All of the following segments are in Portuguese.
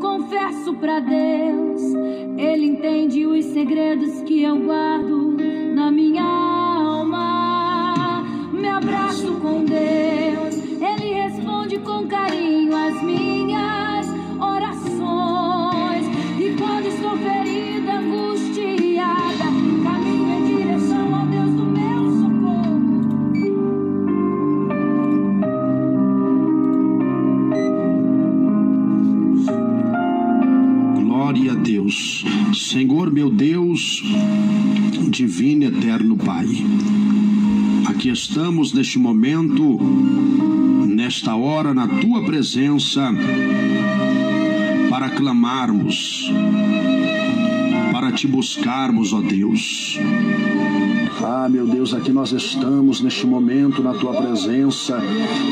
confesso pra Deus. Ele entende os segredos que eu guardo na minha alma. Me abraço com Deus, Ele responde com carinho Senhor meu Deus, divino eterno Pai. Aqui estamos neste momento, nesta hora, na tua presença, para clamarmos, para te buscarmos, ó Deus. Ah, meu Deus, aqui nós estamos neste momento na tua presença,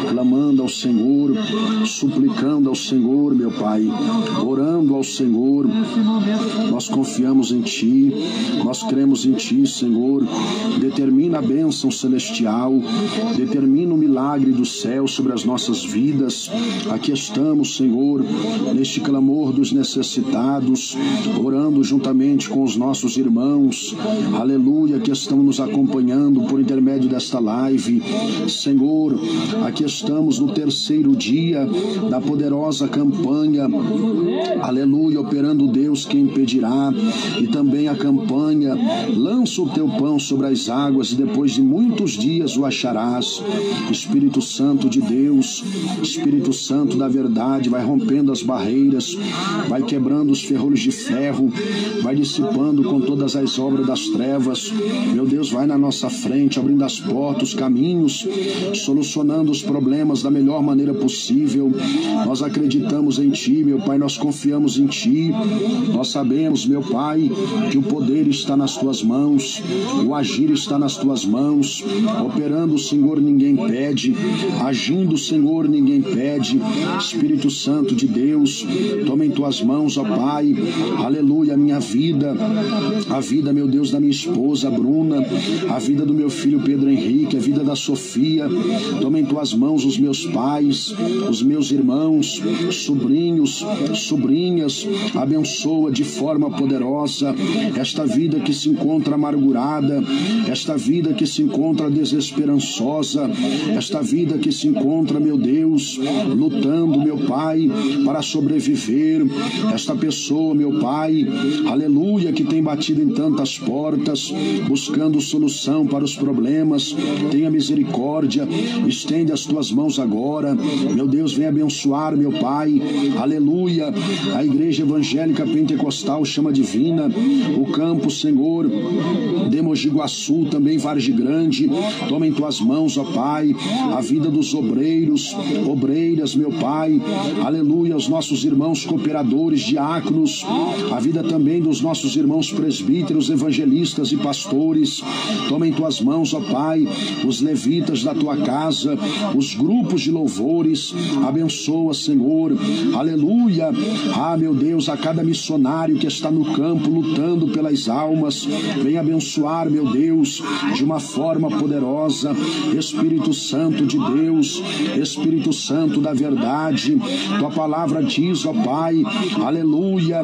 clamando ao Senhor, suplicando ao Senhor, meu Pai, orando ao Senhor. Nós confiamos em Ti, nós cremos em Ti, Senhor. Determina a bênção celestial, determina o milagre do céu sobre as nossas vidas. Aqui estamos, Senhor, neste clamor dos necessitados, orando juntamente com os nossos irmãos. Aleluia, que estão nos acompanhando por intermédio desta live. Senhor, aqui estamos no terceiro dia da poderosa campanha. Aleluia, operando Deus que impedirá. E também a campanha Lança o teu pão sobre as águas e depois de muitos dias o acharás. Espírito Santo de Deus, Espírito Santo da verdade, vai rompendo as barreiras, vai quebrando os ferrolhos de ferro, vai dissipando com todas as obras das trevas. Meu Deus, vai na nossa frente, abrindo as portas, os caminhos, solucionando os problemas da melhor maneira possível. Nós acreditamos em Ti, meu Pai, nós confiamos em Ti. Nós sabemos, meu Pai, que o poder está nas Tuas mãos, o agir está nas Tuas mãos. Operando, Senhor, ninguém pede, agindo, Senhor, ninguém pede. Espírito Santo de Deus, toma em Tuas mãos, ó Pai, aleluia, minha vida, a vida, meu Deus, da minha esposa, Bruna, a vida do meu filho Pedro Henrique, a vida da Sofia. Toma em tuas mãos os meus pais, os meus irmãos, sobrinhos, sobrinhas. Abençoa de forma poderosa esta vida que se encontra amargurada, esta vida que se encontra desesperançosa, esta vida que se encontra, meu Deus, lutando, meu Pai, para sobreviver. Esta pessoa, meu Pai, aleluia, que tem batido em tantas portas, buscando solução para os problemas. Tenha misericórdia, estende as tuas mãos agora. Meu Deus, vem abençoar, meu Pai. Aleluia. A Igreja Evangélica Pentecostal chama divina, o campo, Senhor, de Mogi Guaçu, também Vargem Grande. Toma em tuas mãos, ó Pai, a vida dos obreiros, obreiras, meu Pai. Aleluia, os nossos irmãos cooperadores, diáconos, a vida também dos nossos irmãos presbíteros, evangelistas e pastores. Toma em tuas mãos, ó Pai, os levitas da tua casa, os grupos de louvores. Abençoa, Senhor. Aleluia. Ah, meu Deus, a cada missionário que está no campo lutando pelas almas, vem abençoar, meu Deus, de uma forma poderosa. Espírito Santo de Deus, Espírito Santo da verdade. Tua palavra diz, ó Pai, aleluia,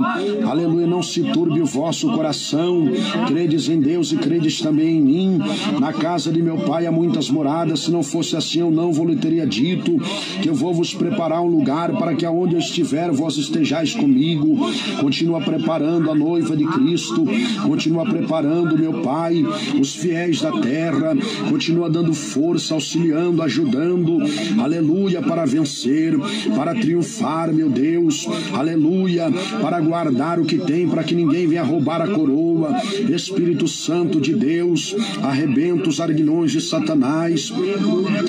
aleluia. Não se turbe o vosso coração. Credes em Deus e credes também em mim. Na casa de meu pai há muitas moradas. Se não fosse assim, eu não vos teria dito que eu vou vos preparar um lugar para que aonde eu estiver, vós estejais comigo. Continua preparando a noiva de Cristo. Continua preparando, meu Pai, os fiéis da terra. Continua dando força, auxiliando, ajudando. Aleluia, para vencer, para triunfar, meu Deus. Aleluia, para guardar o que tem, para que ninguém venha roubar a coroa. Espírito Santo de Deus, arrebenta os arguilhões de Satanás,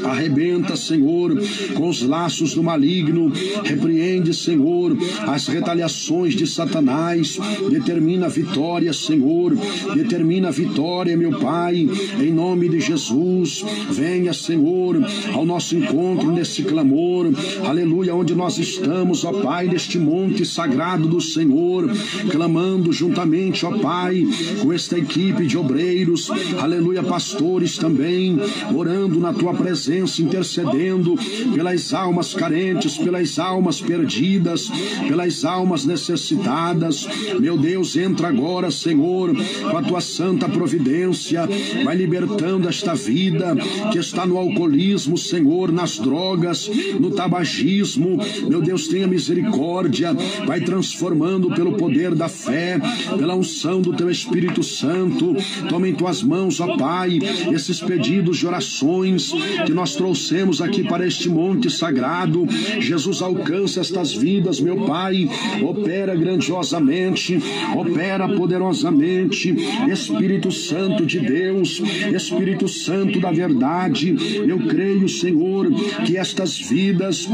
arrebenta, Senhor, com os laços do maligno, repreende, Senhor, as retaliações de Satanás, determina a vitória, Senhor, determina a vitória, meu Pai, em nome de Jesus, venha, Senhor, ao nosso encontro nesse clamor, aleluia, onde nós estamos, ó Pai, neste monte sagrado do Senhor, clamando juntamente, ó Pai, com esta equipe de obreiros, aleluia, pastores também, orando na tua presença, intercedendo pelas almas carentes, pelas almas perdidas, pelas almas necessitadas. Meu Deus, entra agora, Senhor, com a tua santa providência, vai libertando esta vida que está no alcoolismo, Senhor, nas drogas, no tabagismo. Meu Deus, tenha misericórdia, vai transformando pelo poder da fé, pela unção do teu Espírito Santo. Toma em tuas mãos, ó Pai, esses pedidos de orações que nós trouxemos aqui para este monte sagrado. Jesus alcança estas vidas, meu Pai, opera grandiosamente, opera poderosamente. Espírito Santo de Deus, Espírito Santo da verdade, eu creio, Senhor, que estas vidas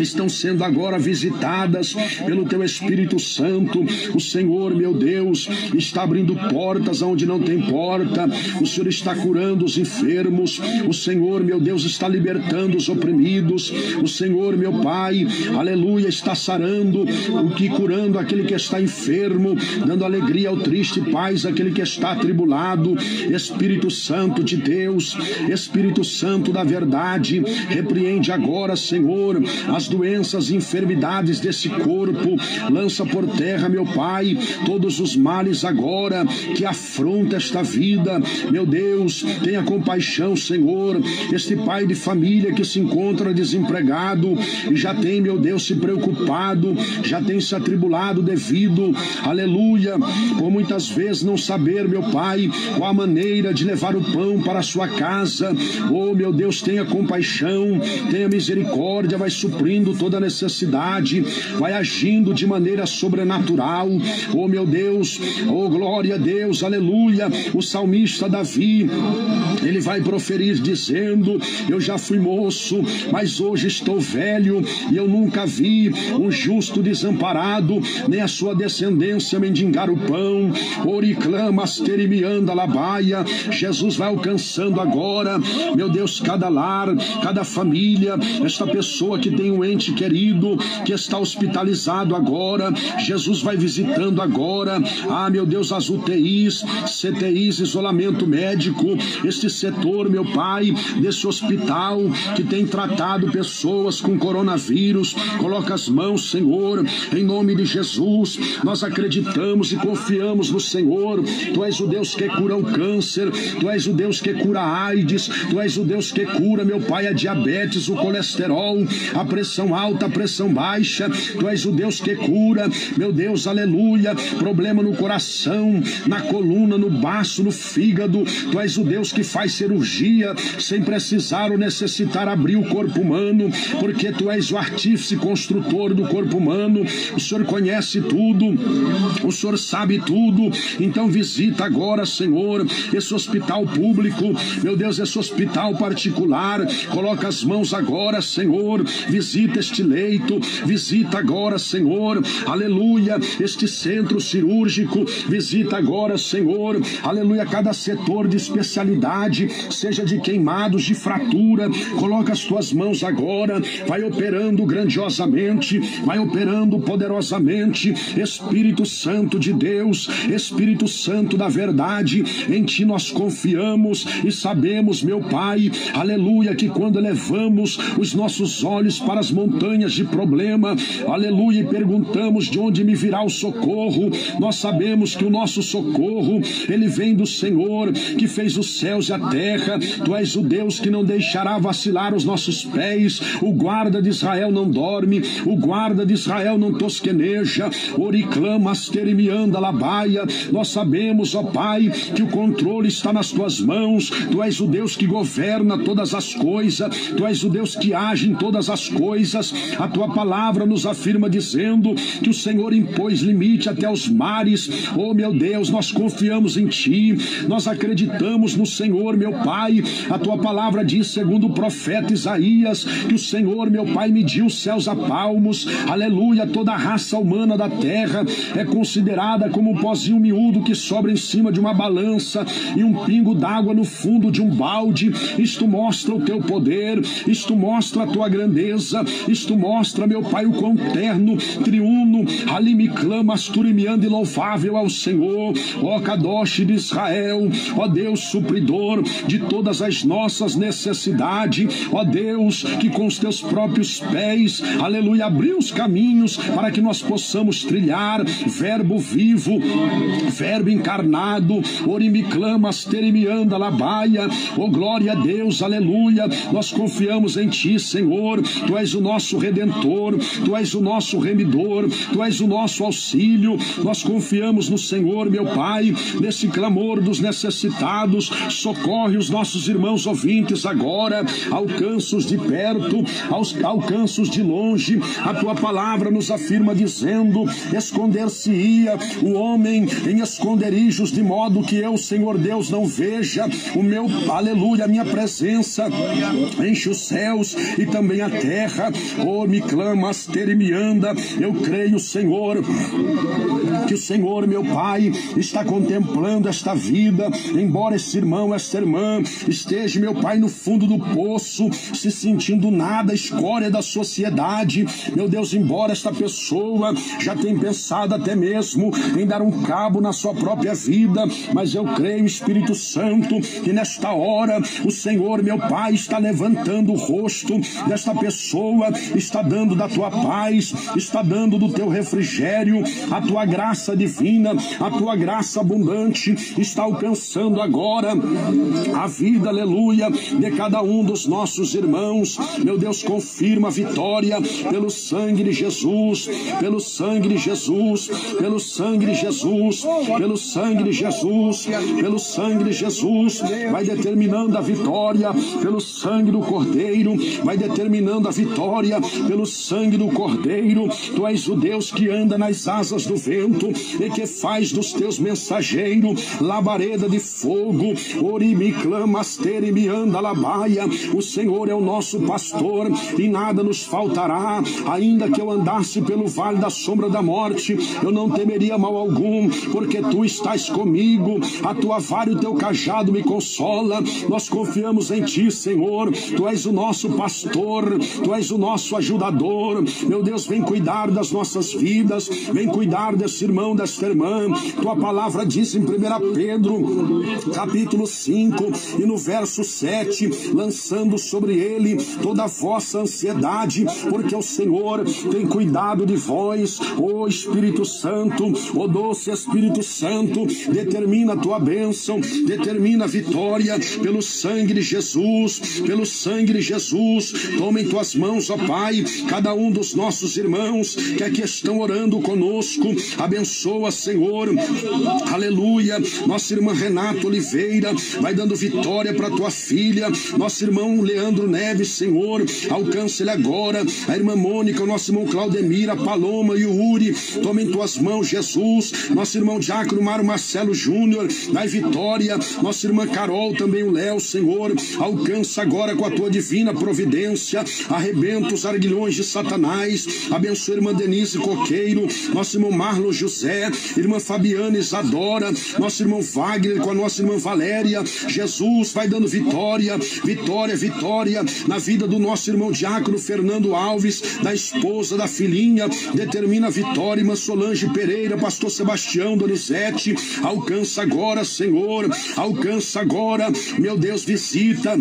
estão sendo agora visitadas pelo Teu Espírito Santo. O Senhor, meu Deus, está abrindo portas onde não tem porta. O Senhor está curando os enfermos. O Senhor, meu Deus, está libertando os oprimidos. O Senhor, meu Pai, aleluia, está sarando o que curando aquele que está enfermo, dando alegria ao triste, paz aquele que está atribulado. Espírito Santo de Deus, Espírito Santo da verdade, repreende agora, Senhor, as doenças e enfermidades desse corpo. Lança por terra, meu Pai, todos os males agora que afronta esta vida. Meu Deus, tenha compaixão, Senhor. Este pai de família que se encontra desempregado e já tem, meu Deus, se preocupado, já tem se atribulado devido, aleluia, por muitas vezes não saber, meu Pai, qual a maneira de levar o pão para a sua casa. Oh, meu Deus, tenha compaixão, tenha misericórdia, vai suprindo toda necessidade, vai agindo de maneira sobrenatural. Oh, meu Deus, oh, glória a Deus, aleluia. O salmista Davi, ele vai proferir dizendo: Eu já fui moço, mas hoje estou velho e eu nunca vi um justo desamparado, nem a sua descendência mendigar o pão. Oriclamas terimianda labaia. Jesus vai alcançando agora, meu Deus, cada lar, cada família, esta pessoa que tem um ente querido, que está hospitalizado agora. Jesus vai visitando agora. Ah, meu Deus, as UTIs, CTIs, isolamento médico, este setor, meu Pai, desse hospital que tem tratado pessoas com coronavírus. Coloca as mãos, Senhor, em nome de Jesus. Nós acreditamos e confiamos no Senhor. Tu és o Deus que cura o câncer, tu és o Deus que cura a AIDS, tu és o Deus que cura, meu Pai, a diabetes, o colesterol, a pressão alta, a pressão baixa. Tu és o Deus que cura, meu Deus, aleluia. Problema no coração, na coluna, no baço, no fígado. Tu és o Deus que faz cirurgia sem precisar ou necessitar abrir o corpo humano, porque tu és o artífice construtor do corpo humano. O Senhor conhece tudo, o Senhor sabe tudo. Então visita agora, Senhor, esse hospital público, meu Deus, esse hospital particular. Coloca as mãos agora, Senhor. Visita este leito, visita agora, Senhor. Aleluia, este centro cirúrgico. Visita agora, Senhor. Aleluia, cada setor de especialidade, seja de queimados, de fratura. Coloca as tuas mãos agora. Vai operando grandiosamente, vai operando poderosamente. Espírito Santo de Deus, Espírito Santo da verdade, em ti nós confiamos e sabemos, meu Pai, aleluia, que quando levamos os nossos olhos para as montanhas de problema, aleluia, e perguntamos de onde me virá o socorro, nós sabemos que o nosso socorro, ele vem do Senhor, que fez os céus e a terra, tu és o Deus que não deixará vacilar os nossos pés, o guarda de Israel não dorme, o guarda de Israel não tosqueneja, oriclama, asterimianda, labaia, nós sabemos, ó Pai, que o controle está nas tuas mãos, tu és o Deus que governa todas as coisas, tu és o Deus que age em todas as coisas, a tua palavra nos afirma dizendo que o Senhor impôs limite até os mares, oh meu Deus, nós confiamos em ti, nós acreditamos no Senhor, meu Pai, a tua palavra diz, segundo o profeta Isaías, que o Senhor, meu Pai, mediu os céus a palmos, aleluia, toda a raça humana da terra é considerada como um pozinho miúdo que sobra em cima de uma balança e um pingo d'água no fundo de um balde. Isto mostra o teu poder, isto mostra a tua grandeza, isto mostra, meu Pai, o quão terno, triuno, ali me clama, asturimiando e louvável ao Senhor, ó Kadosh de Israel Israel, ó Deus supridor de todas as nossas necessidades, ó Deus que com os teus próprios pés, aleluia, abriu os caminhos para que nós possamos trilhar, verbo vivo, verbo encarnado, orime clamas, terime anda labaia, ó glória a Deus, aleluia, nós confiamos em ti, Senhor, tu és o nosso redentor, tu és o nosso remidor, tu és o nosso auxílio, nós confiamos no Senhor, meu Pai, nesse clamor dos necessitados, socorre os nossos irmãos ouvintes agora, alcança-os de perto, alcança-os de longe, a tua palavra nos afirma dizendo: esconder-se-ia o homem em esconderijos, de modo que eu, Senhor Deus, não veja o meu, aleluia, a minha presença, enche os céus e também a terra, oh, me clama, aster e me anda, eu creio, Senhor, que o Senhor, meu Pai, está contemplando esta vida, embora esse irmão, esta irmã esteja, meu Pai, no fundo do poço, se sentindo nada, escória da sociedade, meu Deus, embora esta pessoa já tenha pensado até mesmo em dar um cabo na sua própria vida, mas eu creio, Espírito Santo, que nesta hora o Senhor, meu Pai, está levantando o rosto desta pessoa, está dando da tua paz, está dando do teu refrigério, a tua graça divina, a tua graça abundante está alcançando agora a vida, aleluia, de cada um dos nossos irmãos. Meu Deus, confirma a vitória pelo sangue de Jesus, pelo sangue de Jesus, pelo sangue de Jesus, pelo sangue de Jesus, pelo sangue de Jesus, vai determinando a vitória pelo sangue do Cordeiro, vai determinando a vitória pelo sangue do Cordeiro. Tu és o Deus que anda nas asas do vento e que faz dos teus mensageiros labareda de fogo. Orimi terimi anda labaia. O Senhor é o nosso pastor e nada nos faltará. Ainda que eu andasse pelo vale da sombra da morte, eu não temeria mal algum, porque tu estás comigo. A tua vara e o teu cajado me consola. Nós confiamos em ti, Senhor. Tu és o nosso pastor, tu és o nosso ajudador. Meu Deus, vem cuidar das nossas vidas, vem cuidar desse irmão, desta irmã. Tua palavra diz em 1 Pedro, capítulo 5, e no verso 7, lançando sobre ele toda a vossa ansiedade, porque o Senhor tem cuidado de vós, ó Espírito Santo, ó doce Espírito Santo, determina a tua bênção, determina a vitória pelo sangue de Jesus, pelo sangue de Jesus. Toma em tuas mãos, ó Pai, cada um dos nossos irmãos que aqui estão orando conosco. Abençoa, Senhor. Aleluia. Nossa irmã Renata Oliveira vai dando vitória para tua filha. Nosso irmão Leandro Neves, Senhor, alcance ele agora. A irmã Mônica, o nosso irmão Claudemir, a Paloma e o Uri. Toma em tuas mãos, Jesus. Nosso irmão Diácono Mário Marcelo Júnior, dai vitória. Nossa irmã Carol, também o Léo, Senhor, alcança agora com a tua divina providência. Arrebenta os arguilhões de Satanás. Abençoa a irmã Denise Coqueiro, nosso irmão Marlon José, irmã Fabiana Isadora, nosso irmão Wagner com a nossa irmã Valéria. Jesus vai dando vitória, vitória, vitória na vida do nosso irmão Diácono Fernando Alves, da esposa, da filhinha. Determina a vitória, irmã Solange Pereira, pastor Sebastião Donizete. Alcança agora, Senhor, alcança agora, meu Deus, visita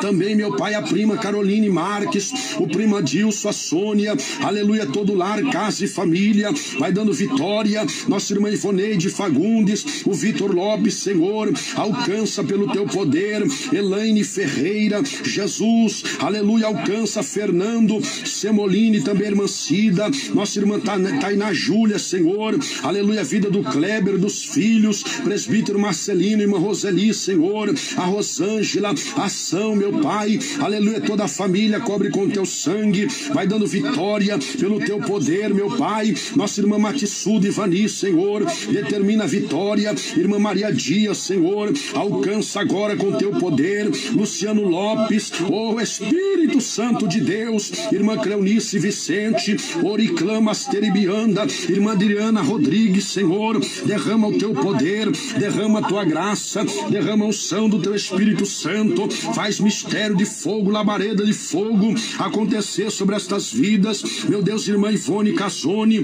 também, meu pai, a prima Caroline Marques, o prima Dilson, a Sônia, aleluia, todo lar, casa e família, vai dando vitória, nossa irmã Ivoneide Fagundes, o Vitor Lopes, Senhor, alcança pelo teu poder, Elaine Ferreira, Jesus, aleluia, alcança Fernando, Semolini, também irmã Cida, nossa irmã Tainá Júlia, Senhor, aleluia, vida do Kleber, dos filhos, presbítero Marcelino, irmã Roseli, Senhor, a Rosângela, ação, meu Pai, aleluia, toda a família cobre com teu sangue, vai dando vitória pelo teu poder, meu Pai, nossa irmã Matissuda Ivani, Senhor, determina a vitória, irmã Maria Dias, Senhor, alcança agora com teu poder, Luciano Lopes, oh Espírito Santo de Deus, irmã Cleonice Vicente, Oriclama Asteribianda, irmã Adriana Rodrigues, Senhor, derrama o teu poder, derrama a tua graça, derrama a unção do teu Espírito Santo, faz mistério de fogo, labareda de fogo acontecer sobre estas vidas, meu Deus, irmã Ivone Casone,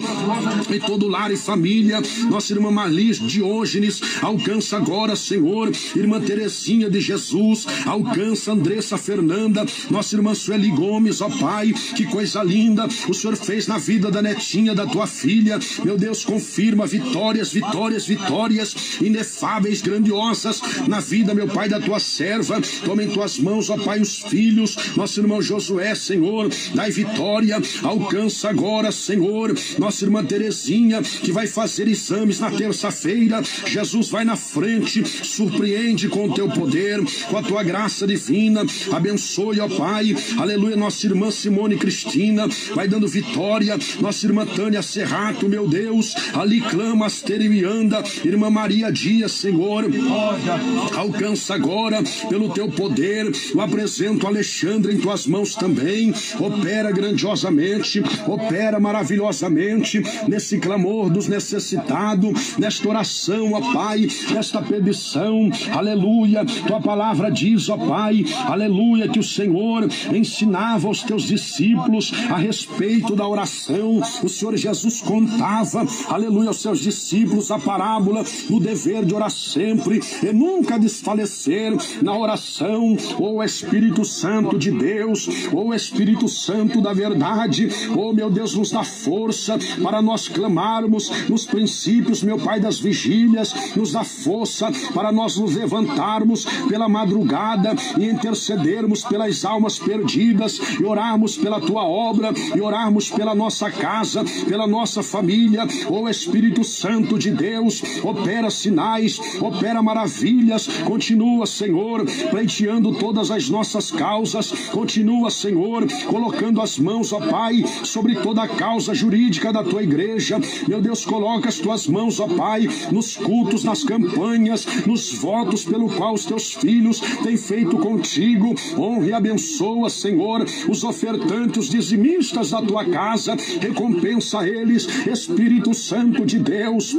e todo lar e família, nossa irmã Malis Diógenes, alcança agora, Senhor, irmã Terezinha de Jesus, alcança Andressa Fernanda, nossa irmã Sueli Gomes, ó Pai, que coisa linda o Senhor fez na vida da netinha da tua filha, meu Deus, confirma vitórias, vitórias, vitórias inefáveis, grandiosas na vida, meu Pai, da tua serva, toma em tuas mãos, ó Pai, os filhos, nosso irmão Josué, Senhor, dai vitória, alcança agora, Senhor, nossa irmã Terezinha, que vai fazer exames na terça-feira, Jesus vai na frente, surpreende com o teu poder, com a tua graça divina, abençoe, ó Pai, aleluia, nossa irmã Simone Cristina, vai dando vitória, nossa irmã Tânia Serrato, meu Deus, ali clama, e anda, irmã Maria Dias, Senhor, alcança agora, pelo teu poder, eu apresento Alexandre em tuas mãos também, opera grandiosamente, opera maravilhosamente, nesse clamor dos necessitados, nesta oração, ó Pai, nesta petição, aleluia. Tua palavra diz, ó Pai, aleluia, que o Senhor ensinava aos teus discípulos a respeito da oração. O Senhor Jesus contava, aleluia, aos seus discípulos a parábola do dever de orar sempre e nunca desfalecer na oração, ou Espírito Santo de Deus, ou Espírito Santo da verdade, oh meu Deus, nos dá força para nós clamarmos nos princípios, meu Pai, das vigílias, nos dá força para nós nos levantarmos pela madrugada e intercedermos pelas almas perdidas e orarmos pela tua obra e orarmos pela nossa casa, pela nossa família. O Espírito Santo de Deus opera sinais, opera maravilhas, continua, Senhor, pleiteando todas as nossas causas, continua, Senhor, colocando as mãos, ó Pai, sobre toda a causa jurídica da tua igreja. Meu Deus, coloca as tuas mãos, ó Pai, nos cultos, nas campanhas, nos votos pelo qual os teus filhos têm feito contigo. Honra e abençoa, Senhor, os ofertantes, os dizimistas da tua casa. Recompensa eles, Espírito Santo de Deus,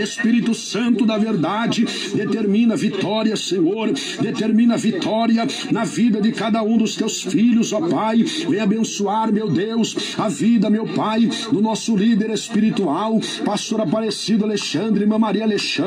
Espírito Santo da verdade, determina vitória, Senhor, determina vitória na vida de cada um dos teus filhos, ó Pai. Vem abençoar, meu Deus, a vida, meu Pai, do nosso líder espiritual, pastor Aparecido Alexandre, irmã Maria Alexandre,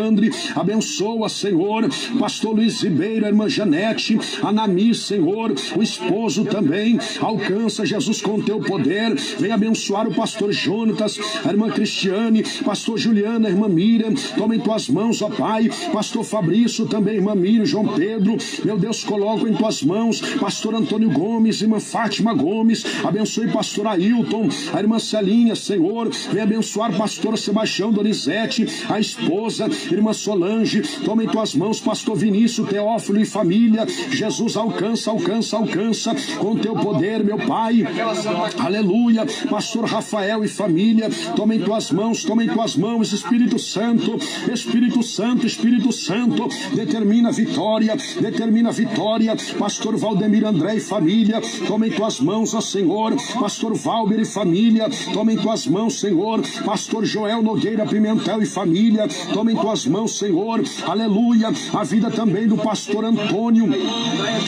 abençoa, Senhor, pastor Luiz Ribeiro, irmã Janete, Anami, Senhor, o esposo também, alcança Jesus com teu poder, vem abençoar o pastor Jonatas, a irmã Cristiane, pastor Juliana, irmã Miriam, toma em tuas mãos, ó Pai, pastor Fabrício também, irmã Miriam, João Pedro, meu Deus, coloco em tuas mãos, pastor Antônio Gomes, irmã Fátima Gomes, abençoe pastor Ailton, a irmã Celinha, Senhor, vem abençoar pastor Sebastião Donizete, a esposa, irmã Solange, toma em tuas mãos, pastor Vinícius, Teófilo e família, Jesus alcança, alcança, alcança, com teu poder, meu Pai, aleluia, pastor Rafael e família, toma em tuas mãos, toma em tuas mãos, Espírito Santo, Espírito Santo, Espírito Santo, determina vitória, determina vitória, pastor Valdemir André e família, toma em tuas mãos, ó Senhor, pastor Valber e família, toma em tuas mãos, Senhor, pastor Joel Nogueira Pimentel e família, toma em tuas mãos, Senhor, aleluia, a vida também do pastor Antônio,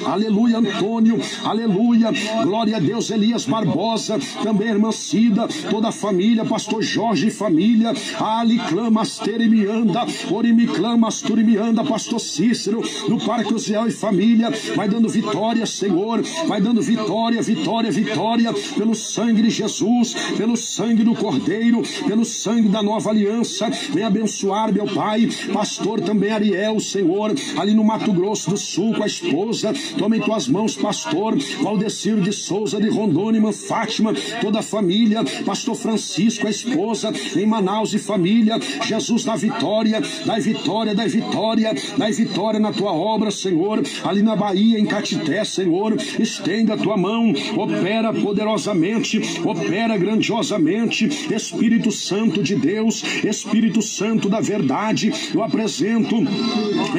aleluia, Antônio, aleluia, glória a Deus, Elias Barbosa, também irmã Cida, toda a família, pastor Jorge e família, Ali clama, Aster e Mianda, Orimi clama, Astur e Mianda, pastor Cícero, no Parque Uziel e família, vai dando vitória, Senhor, vai dando vitória, vitória, vitória, pelo sangue de Jesus, pelo sangue do Cordeiro, pelo sangue da nova aliança, vem abençoar, meu Pai, pastor também Ariel, Senhor, ali no Mato Grosso do Sul, com a esposa, toma em tuas mãos, pastor, Valdecir de Souza, de Rondônia, Fátima, toda a família, pastor Francisco, a esposa, em Manaus e família, Jesus da vitória, dai vitória, dai vitória, dai vitória na tua obra, Senhor, ali na Bahia, em Catité, Senhor, estenda a tua mão, opera poderosamente, opera grandiosamente, Espírito Santo de Deus, Espírito Santo da verdade, eu apresento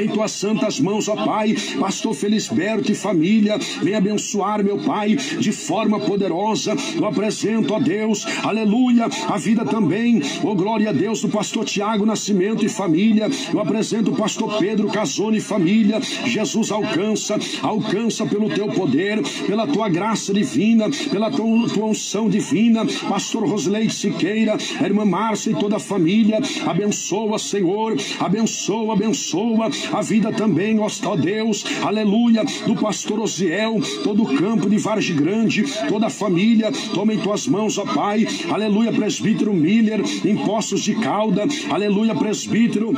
em tuas santas mãos, ó Pai, pastor Felisberto e família, vem abençoar, meu Pai, de forma poderosa, eu apresento, ó Deus, aleluia, a vida também, ó glória a Deus, do pastor Tiago Nascimento e família, eu apresento o pastor Pedro Casone e família, Jesus alcança, alcança pelo teu poder, pela tua graça divina, pela tua, unção divina, pastor Rosleide Siqueira, a irmã Márcia e toda a família, abençoa, Senhor, Senhor. Abençoa, abençoa a vida também, ó Deus, aleluia, do pastor Osiel, todo o campo de Vargem Grande, toda a família, toma em tuas mãos, ó Pai, aleluia, presbítero Miller, em Poços de Calda, aleluia, presbítero,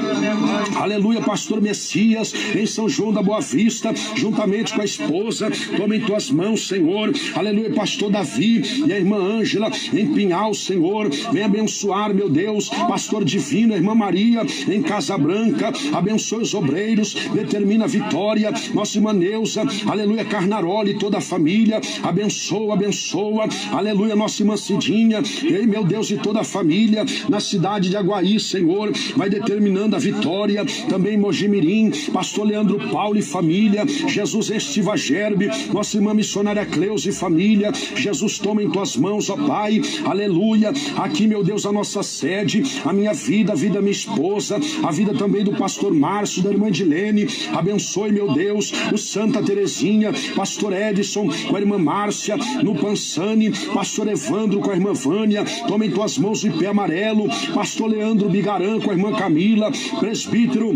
aleluia, pastor Messias, em São João da Boa Vista, juntamente com a esposa, toma em tuas mãos, Senhor, aleluia, pastor Davi e a irmã Ângela, em Pinhal, Senhor, vem abençoar, meu Deus, pastor divino, a irmã Maria, em Casa Branca, abençoe os obreiros, determina a vitória, nossa irmã Neuza, aleluia, Carnaroli, toda a família, abençoa, abençoa, aleluia, nossa irmã Cidinha, ei, meu Deus, e toda a família, na cidade de Aguaí, Senhor, vai determinando a vitória, também Mojimirim, pastor Leandro Paulo e família, Jesus Estiva Gerbe, nossa irmã missionária Cleus e família, Jesus toma em tuas mãos, ó Pai, aleluia, aqui, meu Deus, a nossa sede, a minha vida, a vida da minha esposa, a vida também do pastor Márcio, da irmã Dilene, abençoe, meu Deus, o Santa Terezinha, pastor Edson, com a irmã Márcia, no Pansani, pastor Evandro com a irmã Vânia, toma em tuas mãos o pé amarelo, pastor Leandro Bigarã com a irmã Camila, presbítero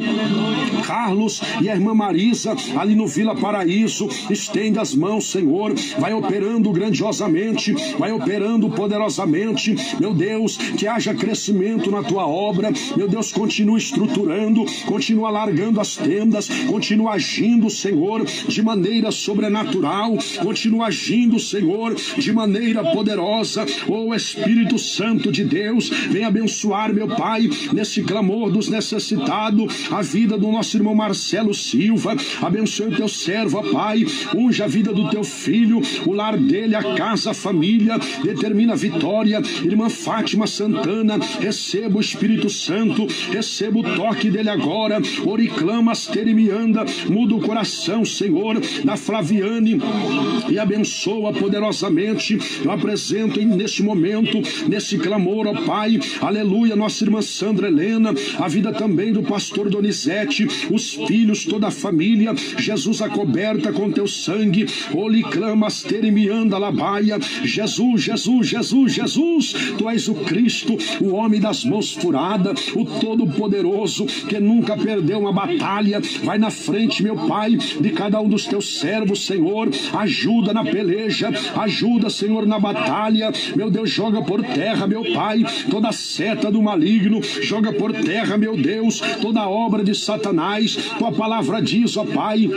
Carlos e a irmã Marisa, ali no Vila Paraíso, estende as mãos, Senhor, vai operando grandiosamente, vai operando poderosamente, meu Deus, que haja crescimento na tua obra, meu Deus, continua estruturando, continua largando as tendas, continua agindo, Senhor, de maneira sobrenatural, continua agindo, Senhor, de maneira poderosa. Oh Espírito Santo de Deus, vem abençoar, meu Pai, nesse clamor dos necessitados, a vida do nosso irmão Marcelo Silva. Abençoe o teu servo, Pai, unja a vida do teu filho, o lar dele, a casa, a família, determina a vitória. Irmã Fátima Santana, receba o Espírito Santo, receba o toque dele agora. Oriclama, anda, muda o coração, Senhor, da Flaviane e abençoa poderosamente. Eu apresento neste momento, nesse clamor, ó Pai, aleluia, nossa irmã Sandra Helena, a vida também do pastor Donizete, os filhos, toda a família, Jesus a coberta com teu sangue, oliclamas terimianda labaia, Jesus, Jesus, Jesus, Jesus, tu és o Cristo, o homem das mãos furadas, o Todo-Poderoso, que nunca perdeu uma batalha, vai na frente, meu Pai, de cada um dos teus servos, Senhor, ajuda na peleja, ajuda, Senhor, na batalha, meu Deus, joga por terra, meu Pai, toda seta do maligno, joga por terra, meu Deus, toda obra de Satanás, tua palavra diz, ó Pai,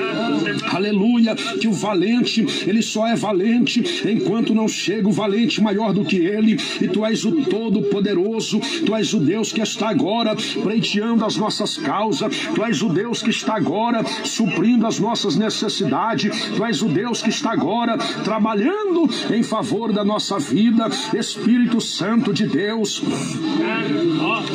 aleluia, que o valente, ele só é valente enquanto não chega o valente maior do que ele, e tu és o Todo-Poderoso, tu és o Deus que está agora pleiteando as nossas causas, tu és o Deus que está agora suprindo as nossas necessidades, tu és o Deus que está agora trabalhando em favor da nossa vida, Espírito Santo de Deus,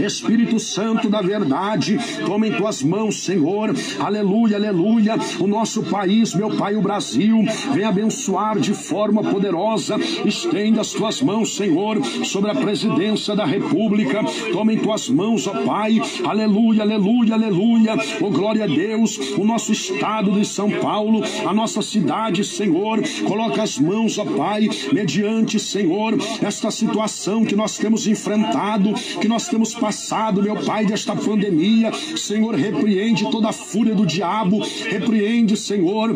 Espírito Santo da verdade, toma em tuas mãos, Senhor, aleluia, aleluia, o nosso país, meu Pai, o Brasil, vem abençoar de forma poderosa, estenda as tuas mãos, Senhor, sobre a presidência da República, toma em tuas mãos, ó Pai, aleluia, aleluia, aleluia, oh glória a Deus, o nosso estado de São Paulo, a nossa cidade, Senhor, coloca as mãos, ó Pai, mediante, Senhor, esta situação que nós temos enfrentado, que nós temos passado, meu Pai, desta pandemia, Senhor, repreende toda a fúria do diabo, repreende, Senhor,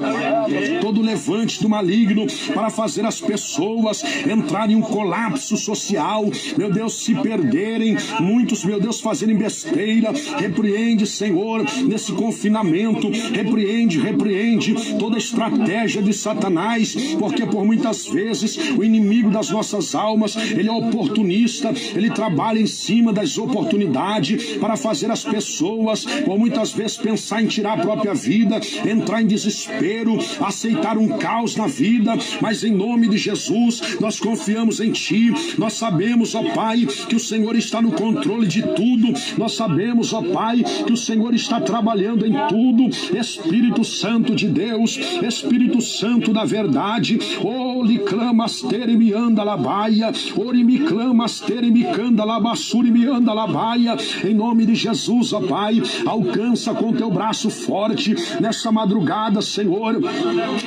todo levante do maligno para fazer as pessoas entrarem em um colapso social, meu Deus, se perderem, muitos, meu Deus, fazerem besteira, repreende, Senhor, nesse confinamento, repreende, repreende toda estratégia de Satanás, porque por muitas vezes o inimigo das nossas almas, ele é oportunista, ele trabalha em cima das oportunidades para fazer as pessoas, por muitas vezes, pensar em tirar a própria vida, entrar em desespero, aceitar um caos na vida, mas em nome de Jesus, nós confiamos em Ti, nós sabemos, ó Pai, que o Senhor está no controle de tudo, nós sabemos, ó Pai, que o Senhor está trabalhando em tudo, Espírito Santo de Deus, Espírito Santo da verdade, oh Oli clamas tere me anda labaia, ori me clamas tere me canda labassuri me anda labaia, em nome de Jesus, ó Pai, alcança com teu braço forte nessa madrugada, Senhor,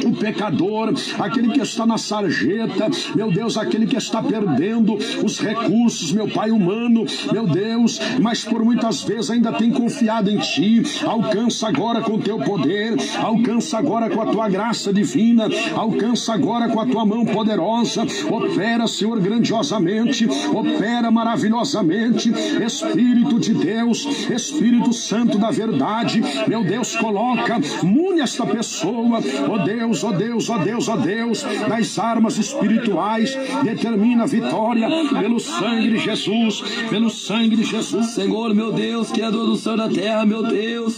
o pecador, aquele que está na sarjeta, meu Deus, aquele que está perdendo os recursos, meu Pai humano, meu Deus, mas por muitas vezes ainda tem confiado em Ti, alcança agora com teu poder, alcança agora com a tua graça divina, alcança agora com a tua mão poderosa, opera, Senhor, grandiosamente, opera maravilhosamente, Espírito de Deus, Espírito Santo da verdade, meu Deus, coloca, mune esta pessoa, ó Deus, ó Deus, ó Deus, ó Deus, das armas espirituais, determina a vitória pelo sangue de Jesus, pelo sangue de Jesus. Senhor, meu Deus, Criador do céu e da terra, meu Deus.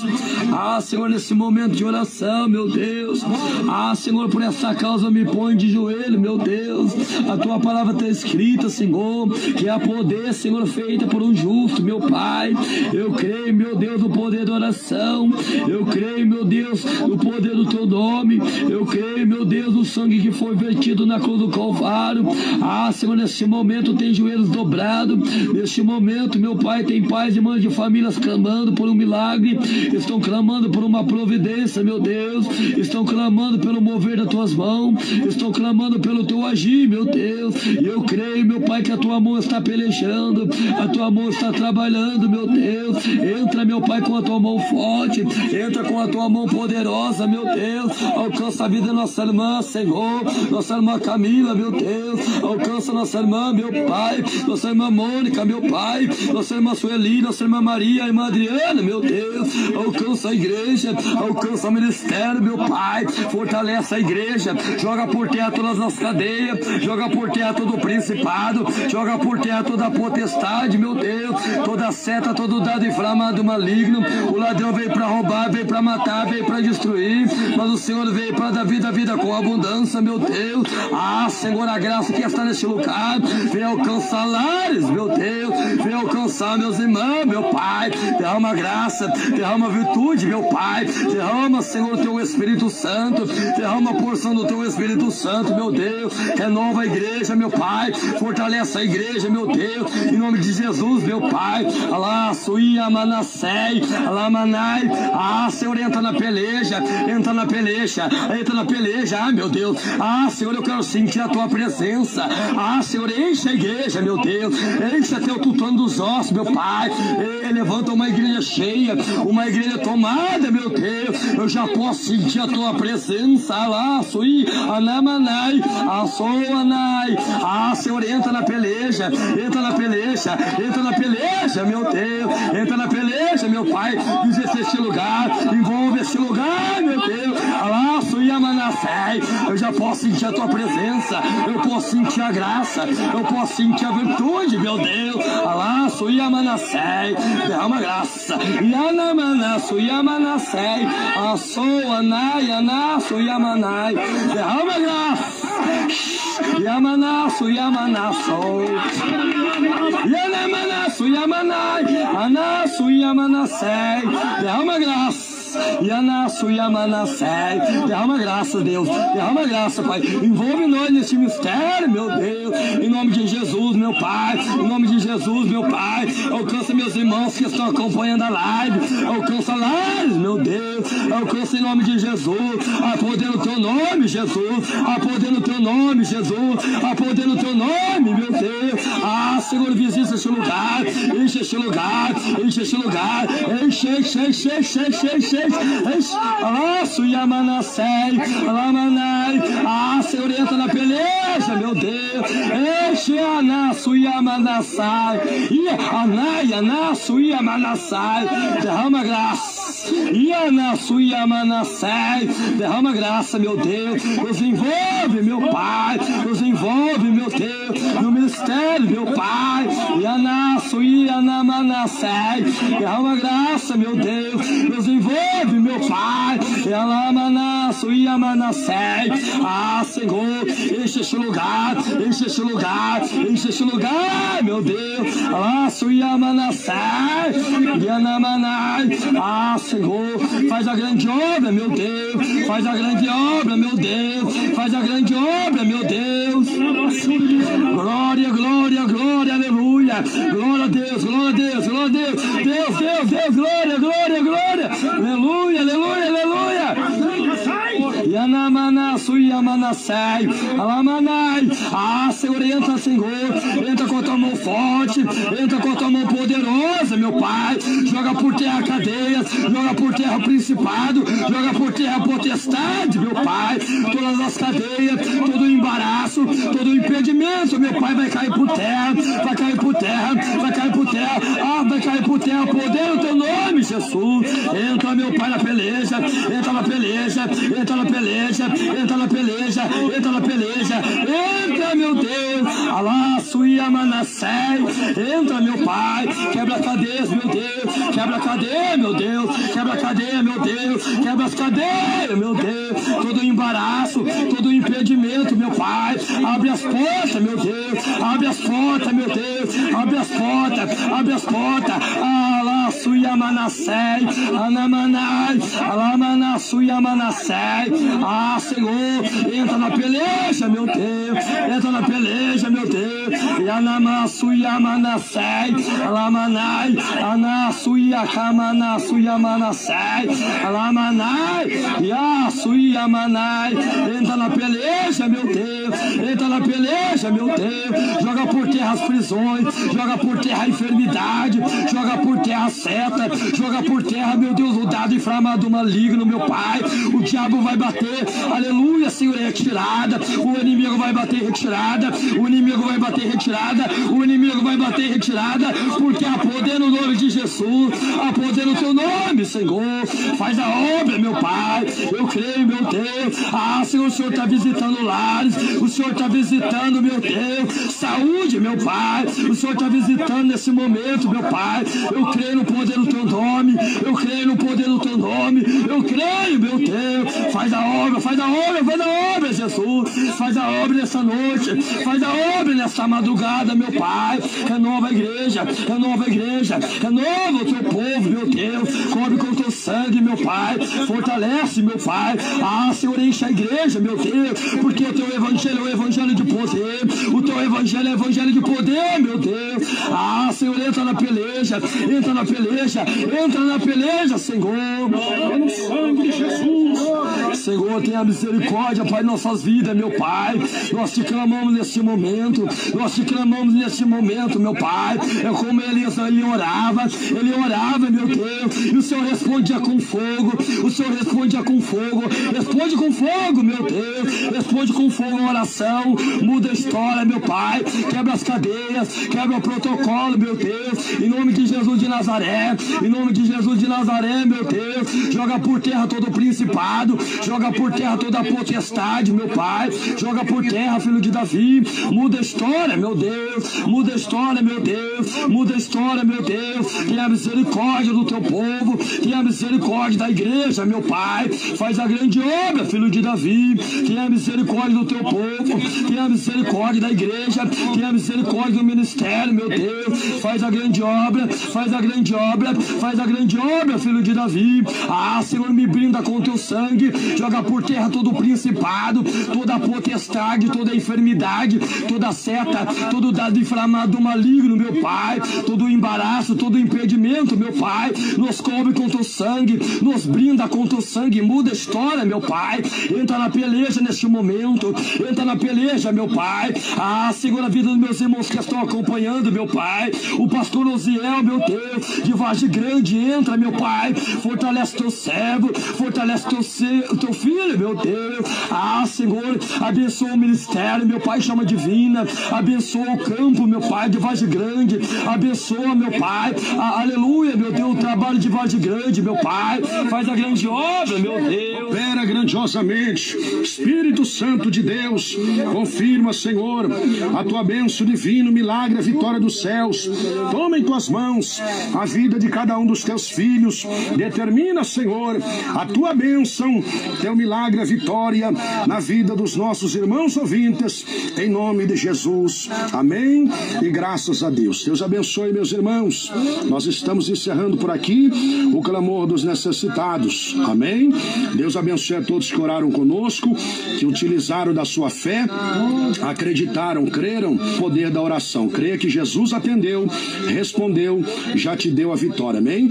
Ah, Senhor, nesse momento de oração, meu Deus. Ah, Senhor, por essa causa me põe de joelho, meu Deus. A tua palavra está escrita, Senhor, que há poder, Senhor, feita por um justo, meu Pai. Eu creio, meu Deus, no poder da oração. Eu creio, meu Deus, no poder do teu nome. Eu creio, meu Deus, no sangue que foi vertido na cruz do Calvário. Ah, Senhor, nesse momento tem joelhos dobrados. Neste momento, meu Pai, tem pais e mães de famílias clamando por um milagre. Estão clamando por uma providência, meu Deus. Estão clamando pelo mover das tuas mãos. Estão clamando pelo teu agir, meu Deus. E eu creio, meu Pai, que a tua mão está pelejando. A tua mão está trabalhando, meu Deus. Entra, meu Pai, com a tua mão forte. Entra com a tua mão poderosa, meu Deus. Alcança a vida da nossa irmã, Senhor. Nossa irmã Camila, meu Deus. Alcança nossa irmã, meu Pai. Nossa irmã Mônica, meu Pai. Nossa irmã Sueli, nossa irmã Maria, irmã Adriana, meu Deus. Alcança a igreja. Alcança o ministério, meu Pai. Fortalece a igreja. Joga por terra todas as cadeias. Joga por terra todo o principado. Joga por terra toda a potestade, meu Deus. Toda seta, todo dado inflamado maligno. O ladrão veio para roubar, veio para matar, veio para destruir. Mas o Senhor veio para dar vida, vida com abundância, meu Deus. Ah, Senhor, a graça que está neste lugar. Vem alcançar lares, meu Deus. Vem alcançar meus irmãos, meu Pai. Derrama graça, derrama virtude, meu Pai. Derrama, Senhor, teu Espírito Santo. Derrama a porção do teu Espírito Santo, meu Deus. Renova a igreja, meu Pai. Fortalece a igreja, meu Deus. Em nome de Jesus, meu Pai. Alá, suia, manassei, alá, manai. Ah, Senhor, entra na peleja, entra na peleja, entra na peleja. Ah, meu Deus. Ah, Senhor, eu quero sentir a tua presença. Ah, Senhor, enche a igreja, meu Deus. Enche até o tutano dos ossos, meu Pai. E levanta uma igreja cheia, uma igreja tomada, meu Deus. Eu já posso sentir a tua presença. Alá, sui, anamanai, anai. Ah, Senhor, entra na peleja, entra na peleja, entra na peleja, meu Deus. Entra na peleja, meu Pai. Visita este lugar, envolve este lugar, meu Deus. Alá, sui, amanassai. Eu já posso sentir a tua presença, eu posso sentir a graça, eu posso sentir a virtude, meu Deus. Alá, sui, amanassai. Derrama graça. Yanamana, sui, amanassai. Assou, anai, anasso, yamanai. Derrama graça. Yamanasu, Yamanaso. Yanamanasu, Yamanai. Anasu, Yamanasei. Derrama graça. Yanasu Yamanasei. Derrama graça, Deus. Derrama graça, Pai. Envolve nós nesse mistério, meu Deus. Em nome de Jesus, meu Pai. Em nome de Jesus, meu Pai. Alcança meus irmãos que estão acompanhando a live. Alcança lares, meu Deus. Alcança em nome de Jesus. A poder no teu nome, Jesus. A poder no teu nome, Jesus. A poder no teu nome, meu Deus. Ah, Senhor, visita este lugar. Enche este lugar. Enche este lugar. Enche, enche, enche, enche, enche. Ah, Suyamanasei, Lamanai. Ah, Senhor, entra na peleja, meu Deus. Enche Ana, Suyamanasai. E Anai, Ana, Suyamanasai. Derrama graça. Ana, Suyamanasai. Derrama graça, meu Deus. Nos envolve, meu Pai. Nos envolve, meu Deus. No ministério, meu Pai. E Ana, Suyamanasai. Derrama graça, meu Deus. Nos envolve meu Pai. Ela maná, Alaço e Amanassé. Ah, Senhor, enche este lugar, enche este lugar, enche este lugar, meu Deus. Alaço e Amanassé. E Anamanai. Ah, Senhor, faz a grande obra, meu Deus. Faz a grande obra, meu Deus. Faz a grande obra, meu Deus. Glória, glória, glória, aleluia. Glória a Deus, glória a Deus, glória a Deus. Deus, Deus, Deus, glória, glória, glória. Aleluia, aleluia. Yanamana, Suyamanassai, Alamanai. Ah, Senhor, entra, Senhor. Entra com a tua mão forte. Entra com a tua mão poderosa, meu Pai. Joga por terra cadeias. Joga por terra principado. Joga por terra potestade, meu Pai. Todas as cadeias, todo o embaraço, todo o impedimento, meu Pai, vai cair por terra. Vai cair por terra. Vai cair por terra. Ah, vai cair por terra. Poder no teu nome, Jesus. Entra, meu Pai, na peleja. Entra na peleja. Entra na peleja. Entra na peleja. Entra na peleja. Entra, meu Deus. Alá, Suia, Manassé. Entra, meu Pai. Quebra cadeias, meu Deus. Quebra cadeia, meu Deus. Quebra cadeia, meu Deus. Quebra as cadeias, meu Deus. Todo embaraço, todo impedimento, meu Pai. Abre as portas, meu Deus. Abre as portas, meu Deus. Abre as portas. Abre as portas. Alá, Suia, Manassé. Anamanai. Alamana, Suia, Manassé. Ah, Senhor. Entra na peleja, meu Deus. Entra na peleja, meu Deus. Yanama, Suia, Manassé. Alamanai. Ana, Suia, Kamana, Suia, Manassé. Alamanai. Ya, Suia, Manai. Entra na peleja, meu Deus. Entra na peleja, meu Deus. Joga por terra as prisões. Joga por terra a enfermidade. Joga por terra a seta. Joga por terra, meu Deus, o dado inflamado maligno, meu Pai. O diabo vai bater. Aleluia, Senhor, é retirada. O inimigo vai bater retirada. O inimigo vai bater retirada. O inimigo vai bater retirada. Porque há poder no nome de Jesus. Há poder no teu nome, Senhor. Faz a obra, meu Pai. Eu creio, meu Deus. Ah, Senhor, o Senhor está visitando lares. O Senhor está visitando, meu Deus. Saúde, meu Pai. O Senhor está visitando nesse momento, meu Pai. Eu creio no poder do teu nome. Eu creio no poder do teu nome. Eu creio, meu Deus. Faz a obra, faz a obra, faz a obra, Jesus. Faz a obra nessa noite. Faz a obra nessa madrugada, meu Pai. Renova a igreja. Renova a igreja. Renova o teu povo, meu Deus. Cobre com o sangue, meu Pai. Fortalece, meu Pai. Ah, Senhor, enche a igreja, meu Deus. Porque o teu evangelho é o evangelho de poder. O teu evangelho é o evangelho de poder, meu Deus. Ah, Senhor, entra na peleja. Entra na peleja. Entra na peleja, Senhor. No sangue de Jesus. Senhor, tenha misericórdia, Pai, nossas vidas, meu Pai. Nós te clamamos neste momento. Nós te clamamos neste momento, meu Pai. É como ele orava. Ele orava, meu Deus. E o Senhor respondia com fogo. O Senhor respondia com fogo. Responde com fogo, meu Deus. Responde com fogo a oração. Muda a história, meu Pai. Quebra as cadeias. Quebra o protocolo, meu Deus. Em nome de Jesus de Nazaré. Em nome de Jesus de Nazaré, meu Deus. Joga por terra todo o principado. Joga por terra toda a potestade, meu Pai. Joga por terra, filho de Davi. Muda a história, meu Deus. Muda a história, meu Deus. Muda a história, meu Deus. Tenha misericórdia do teu povo. Tenha misericórdia da igreja, meu Pai. Faz a grande obra, filho de Davi. Tenha misericórdia do teu povo. Tenha misericórdia da igreja. Tenha misericórdia do ministério, meu Deus. Faz a grande obra. Faz a grande obra. Faz a grande obra, filho de Davi. Ah, Senhor, me brinda com teu sangue. Joga por terra todo o principado, toda a potestade, toda a enfermidade, toda a seta, todo o dado inflamado maligno, meu Pai. Todo o embaraço, todo o impedimento, meu Pai. Nos cobre com teu sangue. Nos brinda com teu sangue. Muda a história, meu Pai. Entra na peleja neste momento. Entra na peleja, meu Pai. Ah, segura a vida dos meus irmãos que estão acompanhando, meu Pai. O pastor Osiel, meu Deus, de Vargem Grande, entra, meu Pai. Fortalece teu servo, fortalece teu, ser, teu filho, meu Deus. Ah, Senhor, abençoa o ministério, meu Pai, chama divina. Abençoa o campo, meu Pai, de Vargem Grande. Abençoa, meu Pai. Ah, aleluia, meu Deus, o trabalho de Vargem Grande, meu Pai. Faz a grande obra, meu Deus. Opera grandiosamente. Espírito Santo de Deus, confirma, Senhor, a tua bênção divina, milagre, a vitória dos céus. Toma em tuas mãos a vida de cada um dos teus filhos. Determina, Senhor, a tua bênção Teu milagre é vitória na vida dos nossos irmãos ouvintes, em nome de Jesus. Amém. E graças a Deus. Deus abençoe, meus irmãos. Nós estamos encerrando por aqui o clamor dos necessitados. Amém. Deus abençoe a todos que oraram conosco, que utilizaram da sua fé, acreditaram, creram, poder da oração. Creia que Jesus atendeu, respondeu, já te deu a vitória. Amém.